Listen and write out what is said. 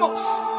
¡Vamos!